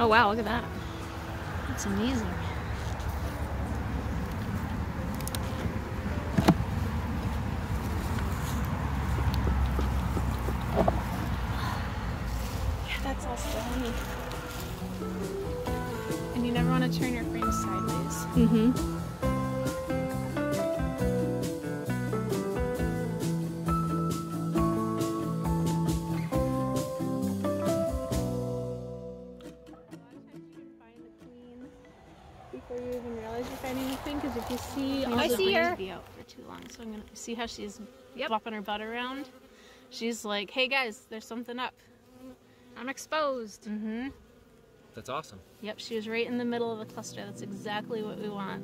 Oh wow, look at that. That's amazing. Yeah, that's all stony. And you never want to turn your frame sideways. Mm-hmm. Before you even realize you're finding the queen because if you see all I the see her. be out for too long so i'm gonna see how she's flopping her butt around she's like hey guys there's something up I'm exposed. mm-hmm That's awesome. yep she was right in the middle of the cluster that's exactly what we want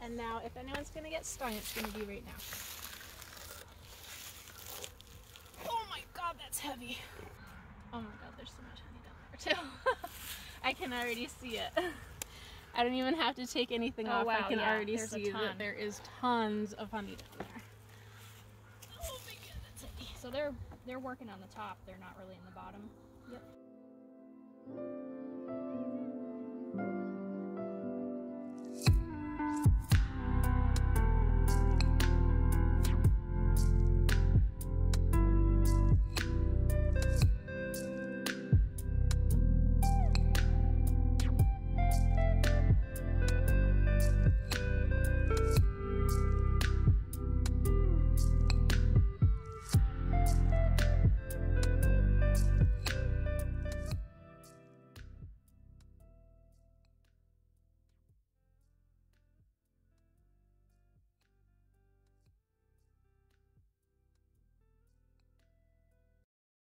And now, if anyone's gonna get stung, it's gonna be right now. Oh my god, that's heavy. Oh my god, there's so much honey down there too. I can already see it. I don't even have to take anything Oh, off. wow, I can yeah, already see that there is tons of honey down there. Oh my god, that's heavy. So they're they're working on the top. They're not really in the bottom. Yep.